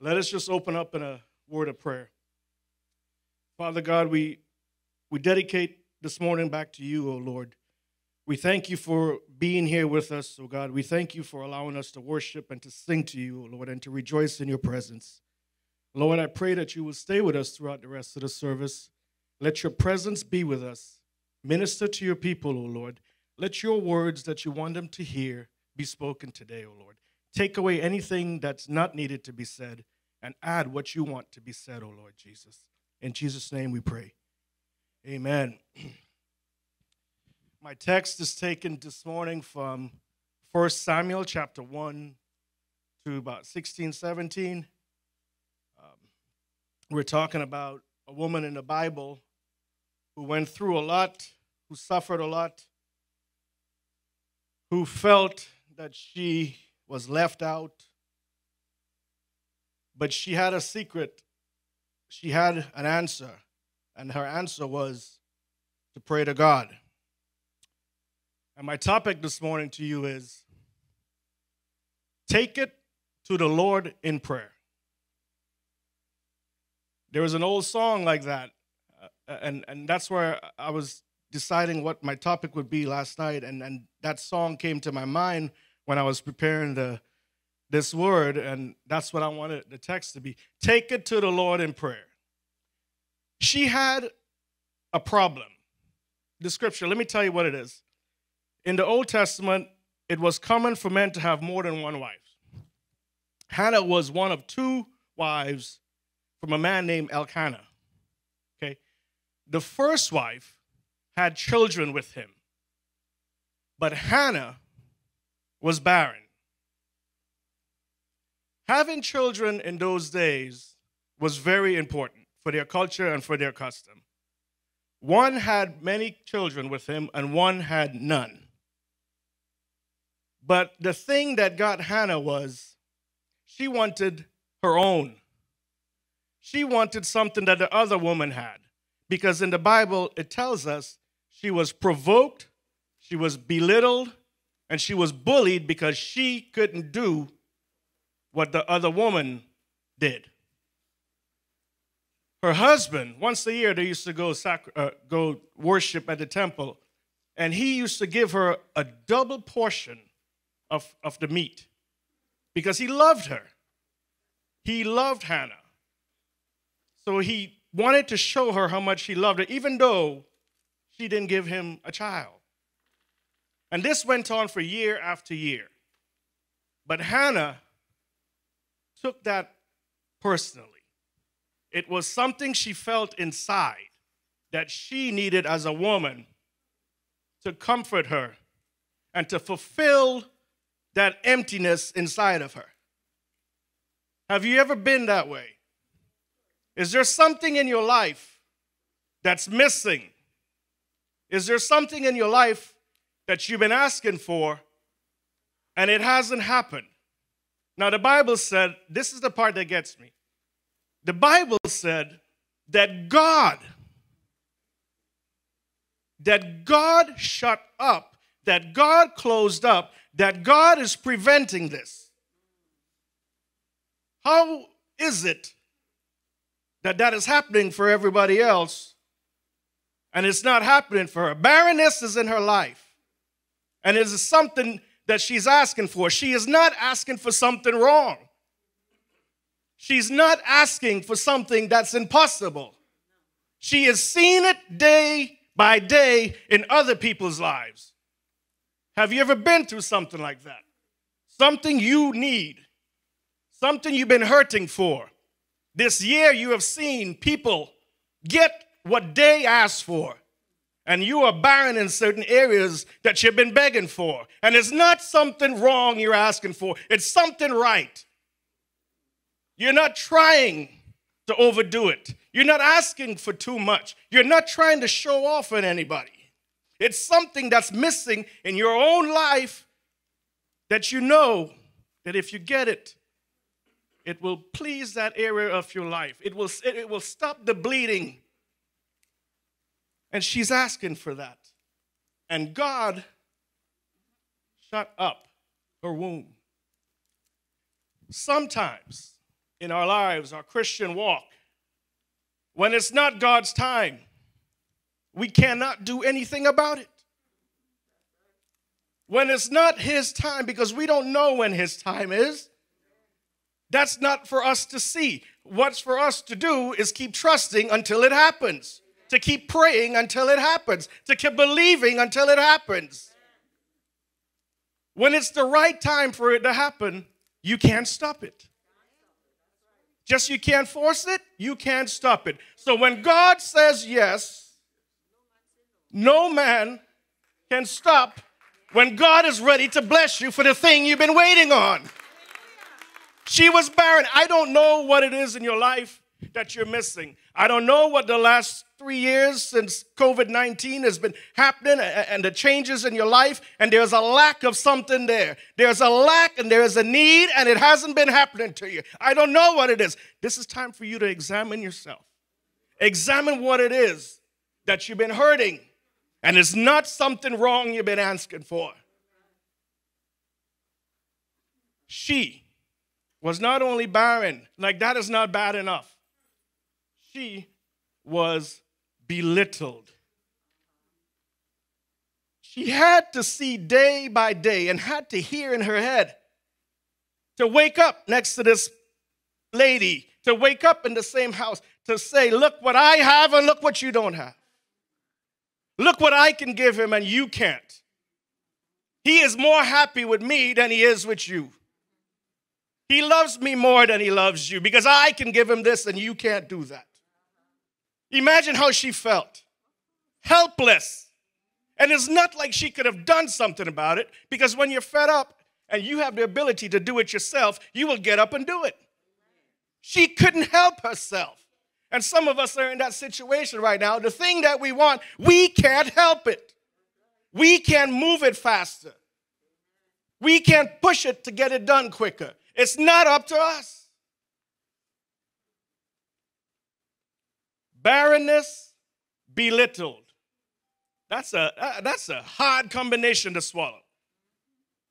Let us just open up in a word of prayer. Father God, we, we dedicate this morning back to you, O Lord. We thank you for being here with us, O God. We thank you for allowing us to worship and to sing to you, O Lord, and to rejoice in your presence. Lord, I pray that you will stay with us throughout the rest of the service. Let your presence be with us. Minister to your people, O Lord. Let your words that you want them to hear be spoken today, O Lord. Take away anything that's not needed to be said and add what you want to be said, O Lord Jesus. In Jesus' name we pray. Amen. My text is taken this morning from 1 Samuel chapter 1 to about 16, 17. Um, we're talking about a woman in the Bible who went through a lot, who suffered a lot, who felt that she was left out. But she had a secret. She had an answer. And her answer was to pray to God. And my topic this morning to you is take it to the Lord in prayer. There was an old song like that. Uh, and, and that's where I was deciding what my topic would be last night. And, and that song came to my mind when I was preparing the, this word, and that's what I wanted the text to be. Take it to the Lord in prayer. She had a problem. The scripture, let me tell you what it is. In the Old Testament, it was common for men to have more than one wife. Hannah was one of two wives from a man named Elkanah. Okay? The first wife had children with him. But Hannah was barren. Having children in those days was very important for their culture and for their custom. One had many children with him, and one had none. But the thing that got Hannah was she wanted her own. She wanted something that the other woman had. Because in the Bible, it tells us she was provoked, she was belittled, and she was bullied because she couldn't do what the other woman did. Her husband, once a year, they used to go, uh, go worship at the temple, and he used to give her a double portion of, of the meat because he loved her. He loved Hannah. So he wanted to show her how much he loved her, even though she didn't give him a child. And this went on for year after year. But Hannah took that personally. It was something she felt inside that she needed as a woman to comfort her and to fulfill that emptiness inside of her. Have you ever been that way? Is there something in your life that's missing? Is there something in your life that you've been asking for and it hasn't happened. Now, the Bible said, this is the part that gets me. The Bible said that God, that God shut up, that God closed up, that God is preventing this. How is it that that is happening for everybody else and it's not happening for her? Barrenness is in her life. And it is something that she's asking for. She is not asking for something wrong. She's not asking for something that's impossible. She has seen it day by day in other people's lives. Have you ever been through something like that? Something you need, something you've been hurting for. This year, you have seen people get what they asked for and you are barren in certain areas that you've been begging for. And it's not something wrong you're asking for, it's something right. You're not trying to overdo it, you're not asking for too much, you're not trying to show off on anybody. It's something that's missing in your own life that you know that if you get it, it will please that area of your life. It will, it will stop the bleeding and she's asking for that. And God shut up her womb. Sometimes in our lives, our Christian walk, when it's not God's time, we cannot do anything about it. When it's not His time, because we don't know when His time is, that's not for us to see. What's for us to do is keep trusting until it happens, to keep praying until it happens, to keep believing until it happens. When it's the right time for it to happen, you can't stop it. Just you can't force it, you can't stop it. So when God says yes, no man can stop when God is ready to bless you for the thing you've been waiting on. She was barren. I don't know what it is in your life that you're missing. I don't know what the last three years since COVID 19 has been happening and the changes in your life, and there's a lack of something there. There's a lack and there is a need, and it hasn't been happening to you. I don't know what it is. This is time for you to examine yourself. Examine what it is that you've been hurting, and it's not something wrong you've been asking for. She was not only barren, like that is not bad enough. She was belittled. She had to see day by day and had to hear in her head to wake up next to this lady, to wake up in the same house, to say, Look what I have and look what you don't have. Look what I can give him and you can't. He is more happy with me than he is with you. He loves me more than he loves you because I can give him this and you can't do that. Imagine how she felt helpless. And it's not like she could have done something about it because when you're fed up and you have the ability to do it yourself, you will get up and do it. She couldn't help herself. And some of us are in that situation right now. The thing that we want, we can't help it. We can't move it faster. We can't push it to get it done quicker. It's not up to us. Barrenness, belittled. That's a, uh, that's a hard combination to swallow.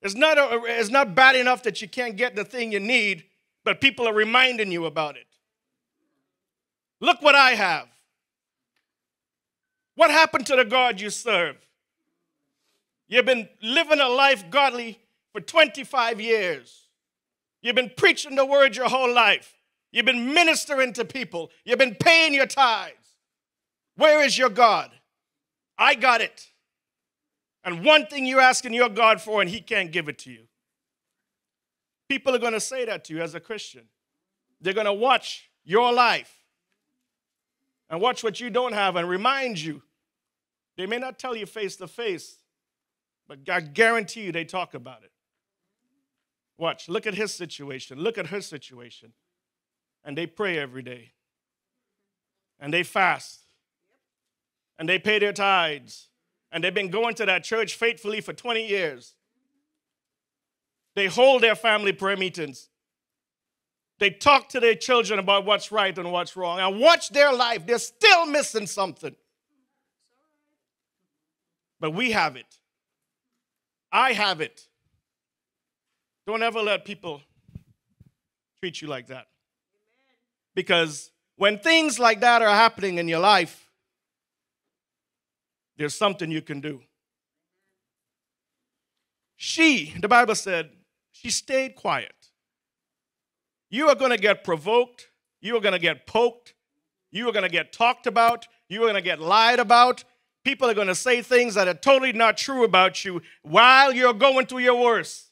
It's not, a, it's not bad enough that you can't get the thing you need, but people are reminding you about it. Look what I have. What happened to the God you serve? You've been living a life godly for 25 years. You've been preaching the word your whole life. You've been ministering to people. You've been paying your tithes. Where is your God? I got it. And one thing you're asking your God for, and He can't give it to you. People are going to say that to you as a Christian. They're going to watch your life and watch what you don't have and remind you. They may not tell you face to face, but I guarantee you they talk about it. Watch, look at his situation, look at her situation. And they pray every day. And they fast. And they pay their tithes. And they've been going to that church faithfully for 20 years. They hold their family prayer meetings. They talk to their children about what's right and what's wrong. And watch their life. They're still missing something. But we have it. I have it. Don't ever let people treat you like that. Because when things like that are happening in your life, there's something you can do. She, the Bible said, she stayed quiet. You are going to get provoked. You are going to get poked. You are going to get talked about. You are going to get lied about. People are going to say things that are totally not true about you while you're going through your worst.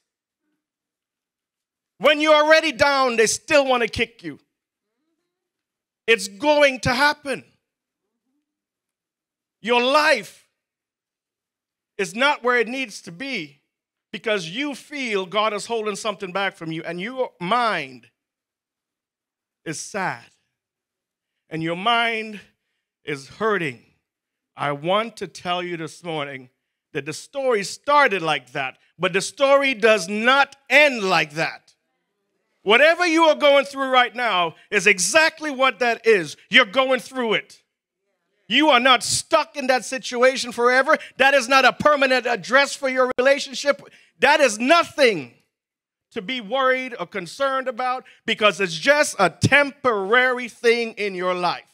When you're already down, they still want to kick you. It's going to happen. Your life is not where it needs to be because you feel God is holding something back from you, and your mind is sad, and your mind is hurting. I want to tell you this morning that the story started like that, but the story does not end like that. Whatever you are going through right now is exactly what that is. You're going through it. You are not stuck in that situation forever. That is not a permanent address for your relationship. That is nothing. to be worried or concerned about because it's just a temporary thing in your life.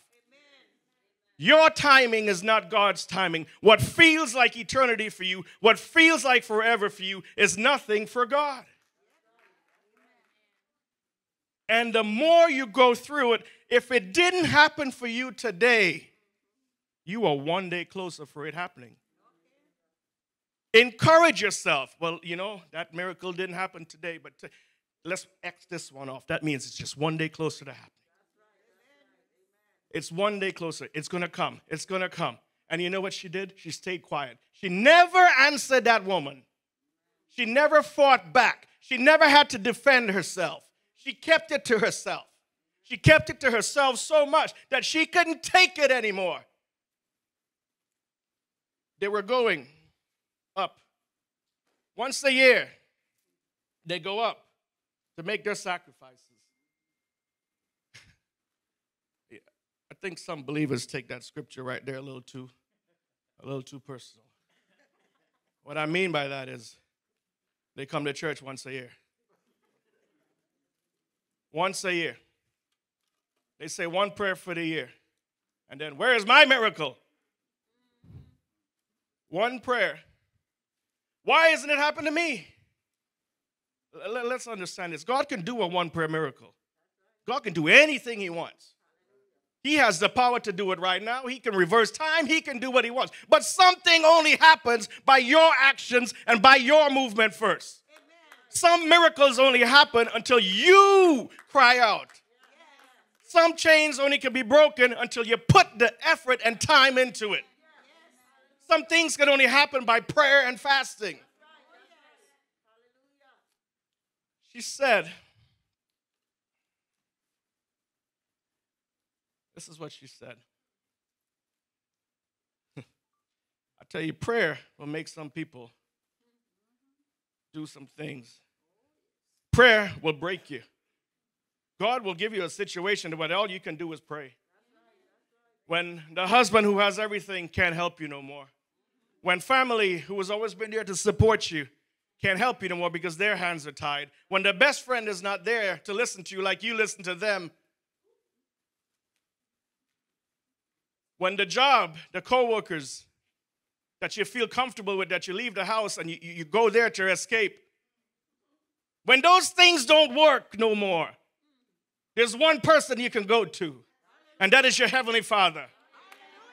Your timing is not God's timing. What feels like eternity for you, what feels like forever for you, is nothing for God. And the more you go through it, if it didn't happen for you today, you are one day closer for it happening. Encourage yourself. Well, you know, that miracle didn't happen today, but t- let's X this one off. That means it's just one day closer to happening. It's one day closer. It's going to come. It's going to come. And you know what she did? She stayed quiet. She never answered that woman. She never fought back. She never had to defend herself. She kept it to herself. She kept it to herself so much that she couldn't take it anymore. They were going up. Once a year, they go up to make their sacrifices. yeah, I think some believers take that scripture right there a little too, a little too personal. What I mean by that is they come to church once a year. Once a year. They say one prayer for the year. And then, where is my miracle? One prayer why isn't it happening to me? Let's understand this. God can do a one prayer miracle. God can do anything He wants. He has the power to do it right now. He can reverse time. He can do what He wants. But something only happens by your actions and by your movement first. Some miracles only happen until you cry out. Some chains only can be broken until you put the effort and time into it. Some things can only happen by prayer and fasting. She said, This is what she said. I tell you, prayer will make some people do some things. Prayer will break you. God will give you a situation where all you can do is pray. When the husband who has everything can't help you no more when family, who has always been there to support you, can't help you no more because their hands are tied. When the best friend is not there to listen to you like you listen to them. When the job, the coworkers that you feel comfortable with, that you leave the house and you, you go there to escape. When those things don't work no more, there's one person you can go to, and that is your Heavenly Father.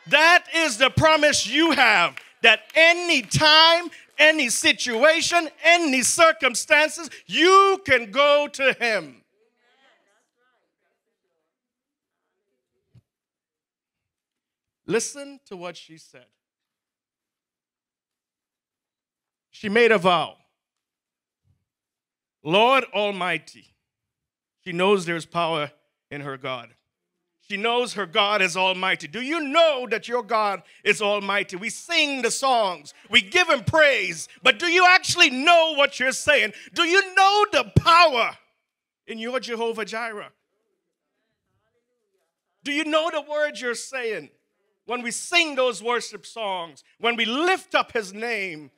That is the promise you have that any time, any situation, any circumstances, you can go to Him. Listen to what she said. She made a vow Lord Almighty, she knows there's power in her God. She knows her God is almighty. Do you know that your God is almighty? We sing the songs, we give him praise, but do you actually know what you're saying? Do you know the power in your Jehovah Jireh? Do you know the words you're saying when we sing those worship songs, when we lift up his name?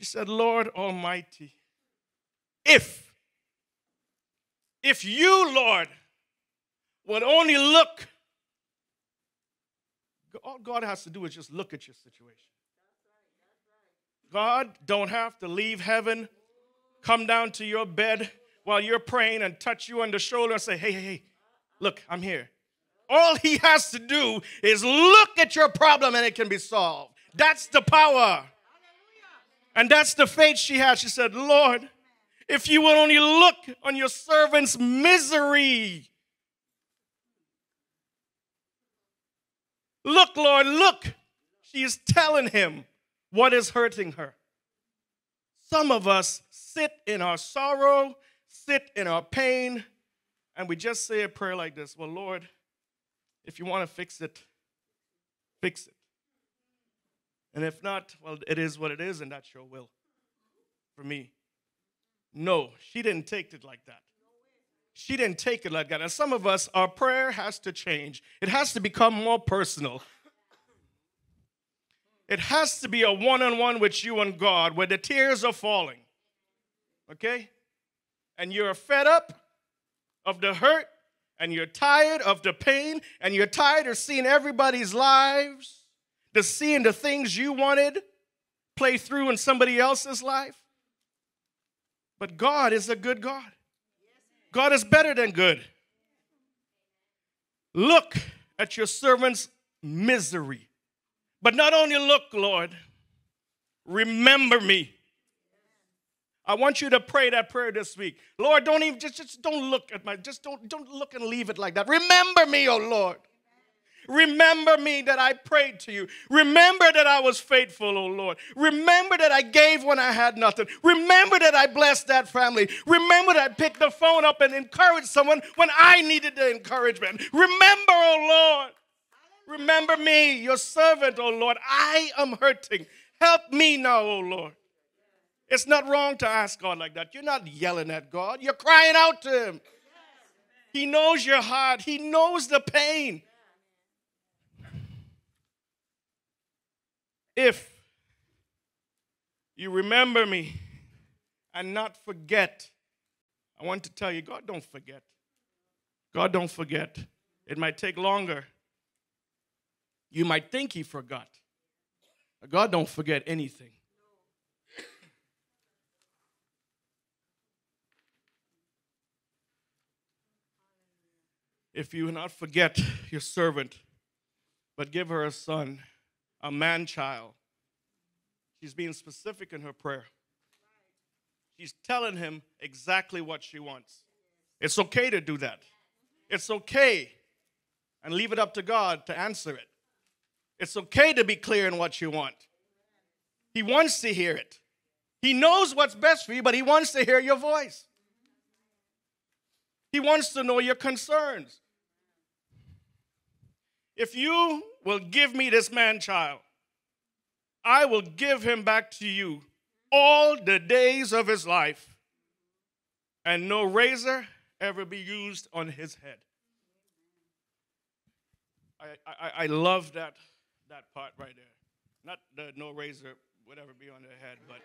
He said, Lord Almighty, if, if you, Lord, would only look, all God has to do is just look at your situation. God don't have to leave heaven, come down to your bed while you're praying and touch you on the shoulder and say, hey, hey, hey, look, I'm here. All he has to do is look at your problem and it can be solved. That's the power. And that's the faith she had. She said, Lord, if you would only look on your servant's misery Look, Lord, look. She is telling him what is hurting her. Some of us sit in our sorrow, sit in our pain, and we just say a prayer like this Well, Lord, if you want to fix it, fix it. And if not, well, it is what it is, and that's your will for me. No, she didn't take it like that. She didn't take it like that. And some of us, our prayer has to change, it has to become more personal. It has to be a one on one with you and God where the tears are falling. okay? And you're fed up of the hurt, and you're tired of the pain, and you're tired of seeing everybody's lives, the seeing the things you wanted play through in somebody else's life. But God is a good God. God is better than good. Look at your servant's misery. But not only look, Lord, remember me. I want you to pray that prayer this week. Lord, don't even just, just don't look at my just don't don't look and leave it like that. Remember me, oh Lord. Remember me that I prayed to you. Remember that I was faithful, oh Lord. Remember that I gave when I had nothing. Remember that I blessed that family. Remember that I picked the phone up and encouraged someone when I needed the encouragement. Remember, oh Lord. Remember me, your servant, oh Lord. I am hurting. Help me now, oh Lord. It's not wrong to ask God like that. You're not yelling at God, you're crying out to Him. He knows your heart, He knows the pain. If you remember me and not forget, I want to tell you, God don't forget. God don't forget. It might take longer. You might think he forgot. God don't forget anything. If you not forget your servant, but give her a son, a man child. She's being specific in her prayer. She's telling him exactly what she wants. It's okay to do that. It's okay. And leave it up to God to answer it. It's okay to be clear in what you want. He wants to hear it. He knows what's best for you, but he wants to hear your voice. He wants to know your concerns. If you will give me this man child, I will give him back to you all the days of his life, and no razor ever be used on his head. I, I, I love that, that part right there. Not the no razor, would ever be on their head, but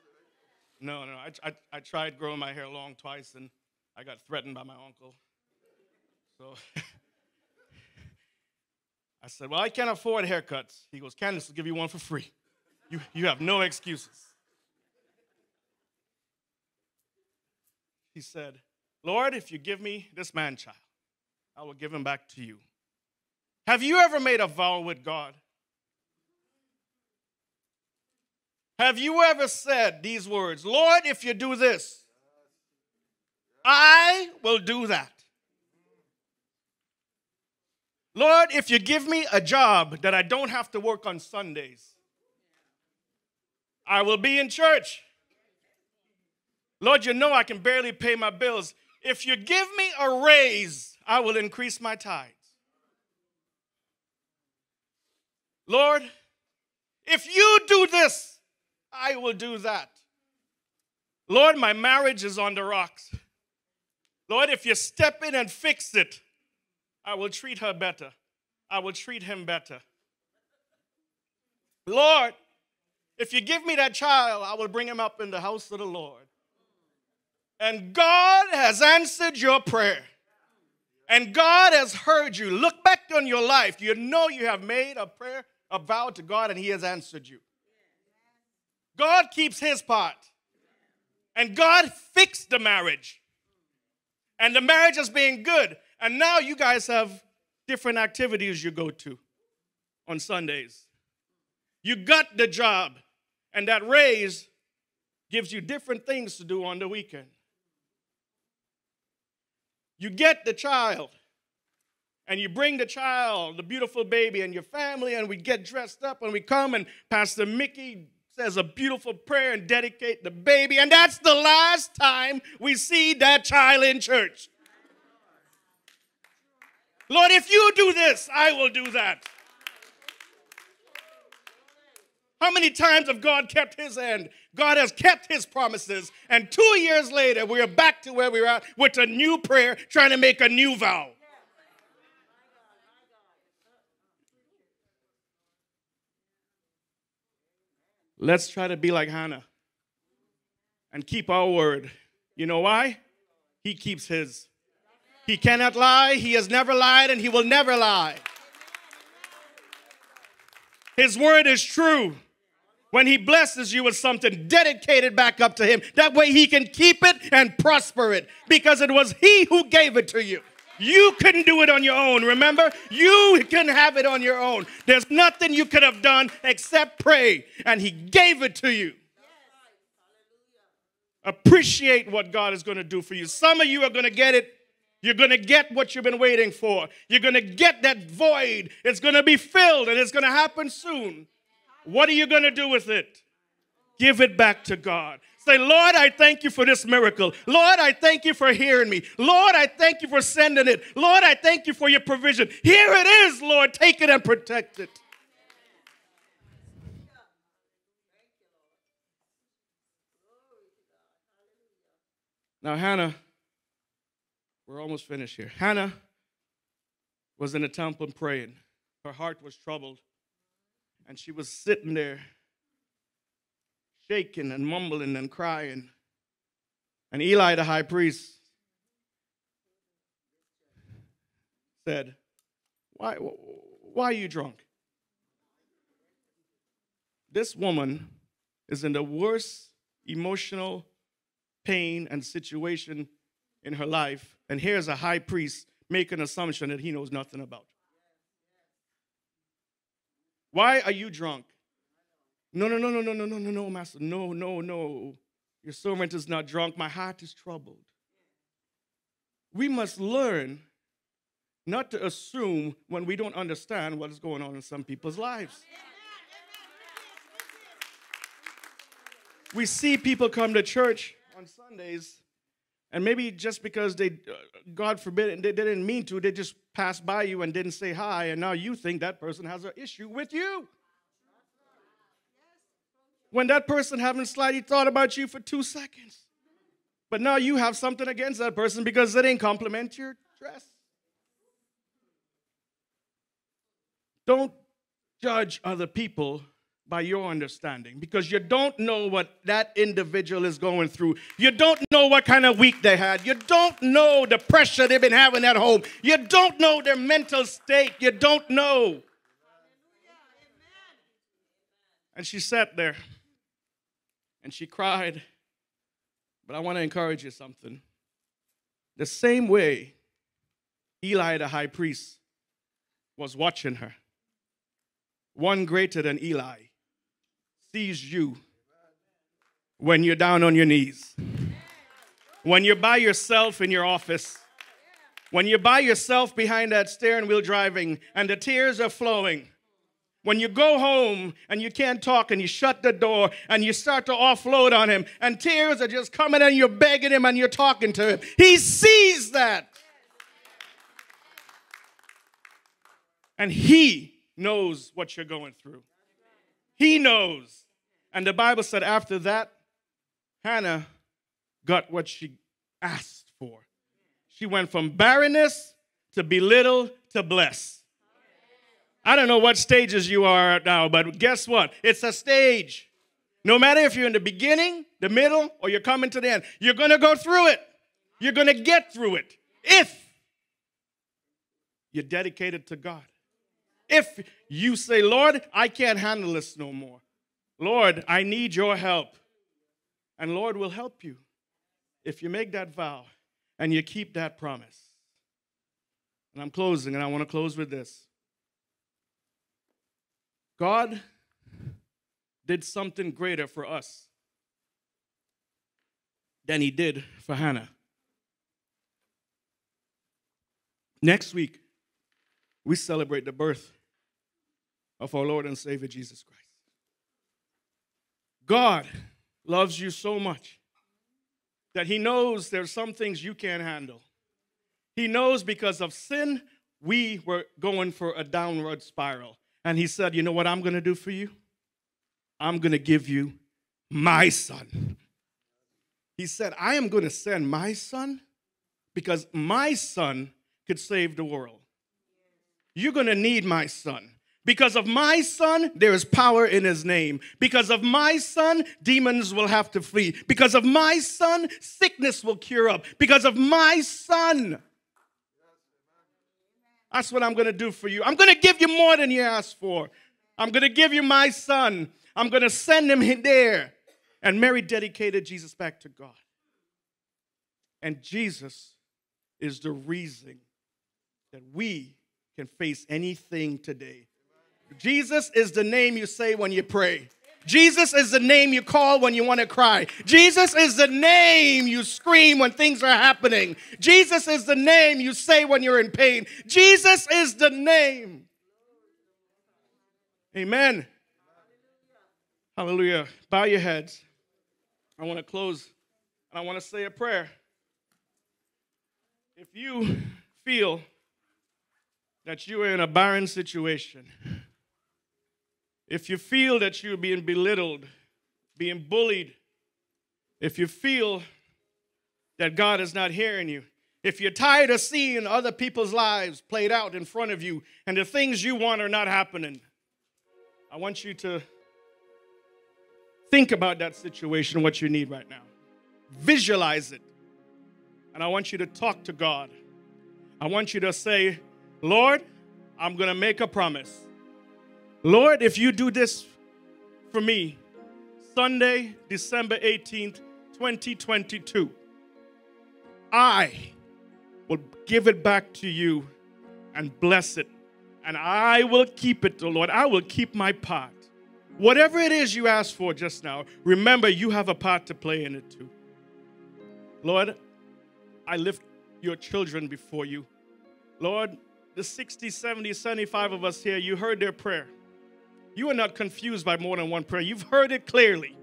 no, no. I, I, I tried growing my hair long twice, and I got threatened by my uncle. So I said, Well, I can't afford haircuts. He goes, Candace will give you one for free. You, you have no excuses. He said, Lord, if you give me this man child, I will give him back to you. Have you ever made a vow with God? Have you ever said these words, Lord, if you do this, I will do that? Lord, if you give me a job that I don't have to work on Sundays, I will be in church. Lord, you know I can barely pay my bills. If you give me a raise, I will increase my tithes. Lord, if you do this, I will do that. Lord, my marriage is on the rocks. Lord, if you step in and fix it, I will treat her better. I will treat him better. Lord, if you give me that child, I will bring him up in the house of the Lord. And God has answered your prayer. And God has heard you. Look back on your life. You know you have made a prayer, a vow to God, and He has answered you. God keeps His part. And God fixed the marriage. And the marriage is being good. And now you guys have different activities you go to on Sundays. You got the job, and that raise gives you different things to do on the weekend. You get the child, and you bring the child, the beautiful baby, and your family, and we get dressed up, and we come, and Pastor Mickey says a beautiful prayer and dedicate the baby, and that's the last time we see that child in church. Lord, if you do this, I will do that. How many times have God kept his end? God has kept his promises. And two years later, we are back to where we were at with a new prayer, trying to make a new vow. Let's try to be like Hannah and keep our word. You know why? He keeps his. He cannot lie. He has never lied and he will never lie. His word is true. When he blesses you with something, dedicated back up to him. That way he can keep it and prosper it because it was he who gave it to you. You couldn't do it on your own, remember? You can have it on your own. There's nothing you could have done except pray, and he gave it to you. Appreciate what God is going to do for you. Some of you are going to get it. You're going to get what you've been waiting for. You're going to get that void. It's going to be filled and it's going to happen soon. What are you going to do with it? Give it back to God. Say, Lord, I thank you for this miracle. Lord, I thank you for hearing me. Lord, I thank you for sending it. Lord, I thank you for your provision. Here it is, Lord. Take it and protect it. Now, Hannah, we're almost finished here. Hannah was in the temple praying. Her heart was troubled. And she was sitting there, shaking and mumbling and crying. And Eli, the high priest, said, Why, why are you drunk? This woman is in the worst emotional pain and situation in her life. And here's a high priest make an assumption that he knows nothing about. Why are you drunk? No, no, no, no, no, no, no, no, no, master. No, no, no. Your servant is not drunk. My heart is troubled. We must learn not to assume when we don't understand what is going on in some people's lives. We see people come to church on Sundays, and maybe just because they, uh, God forbid, they, they didn't mean to, they just passed by you and didn't say hi, and now you think that person has an issue with you. When that person haven't slightly thought about you for two seconds. But now you have something against that person because they didn't compliment your dress. Don't judge other people by your understanding because you don't know what that individual is going through. You don't know what kind of week they had. You don't know the pressure they've been having at home. You don't know their mental state. You don't know. And she sat there and she cried. But I want to encourage you something. The same way Eli, the high priest, was watching her, one greater than Eli sees you when you're down on your knees, when you're by yourself in your office, when you're by yourself behind that steering wheel driving and the tears are flowing. When you go home and you can't talk and you shut the door and you start to offload on him and tears are just coming and you're begging him and you're talking to him, he sees that. And he knows what you're going through. He knows. And the Bible said after that, Hannah got what she asked for. She went from barrenness to belittle to bless. I don't know what stages you are at now, but guess what? It's a stage. No matter if you're in the beginning, the middle, or you're coming to the end, you're going to go through it. You're going to get through it if you're dedicated to God. If you say, Lord, I can't handle this no more. Lord, I need your help. And Lord will help you if you make that vow and you keep that promise. And I'm closing, and I want to close with this. God did something greater for us than he did for Hannah. Next week, we celebrate the birth of our Lord and Savior Jesus Christ. God loves you so much that he knows there's some things you can't handle. He knows because of sin, we were going for a downward spiral. And he said, You know what I'm going to do for you? I'm going to give you my son. He said, I am going to send my son because my son could save the world. You're going to need my son. Because of my son, there is power in his name. Because of my son, demons will have to flee. Because of my son, sickness will cure up. Because of my son. That's what I'm going to do for you. I'm going to give you more than you asked for. I'm going to give you my son. I'm going to send him there. And Mary dedicated Jesus back to God. And Jesus is the reason that we can face anything today. Jesus is the name you say when you pray. Jesus is the name you call when you want to cry. Jesus is the name you scream when things are happening. Jesus is the name you say when you're in pain. Jesus is the name. Amen. Hallelujah. Bow your heads. I want to close and I want to say a prayer. If you feel that you are in a barren situation, if you feel that you're being belittled, being bullied, if you feel that God is not hearing you, if you're tired of seeing other people's lives played out in front of you and the things you want are not happening, I want you to think about that situation, what you need right now. Visualize it. And I want you to talk to God. I want you to say, Lord, I'm going to make a promise. Lord, if you do this for me, Sunday, December 18th, 2022, I will give it back to you and bless it. And I will keep it, Lord. I will keep my part. Whatever it is you asked for just now, remember you have a part to play in it too. Lord, I lift your children before you. Lord, the 60, 70, 75 of us here, you heard their prayer. You are not confused by more than one prayer. You've heard it clearly.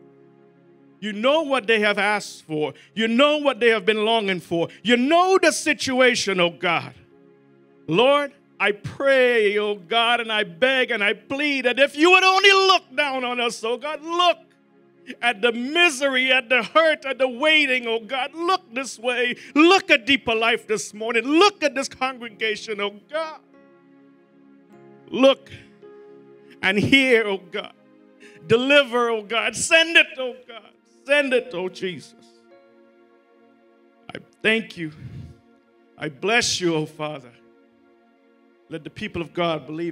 You know what they have asked for. You know what they have been longing for. You know the situation, oh God. Lord, I pray, oh God, and I beg and I plead that if you would only look down on us, oh God, look at the misery, at the hurt, at the waiting, oh God. Look this way. Look at deeper life this morning. Look at this congregation, oh God. Look and hear, oh God. Deliver, oh God. Send it, oh God. Send it, oh Jesus. I thank you. I bless you, oh Father. Let the people of God believe.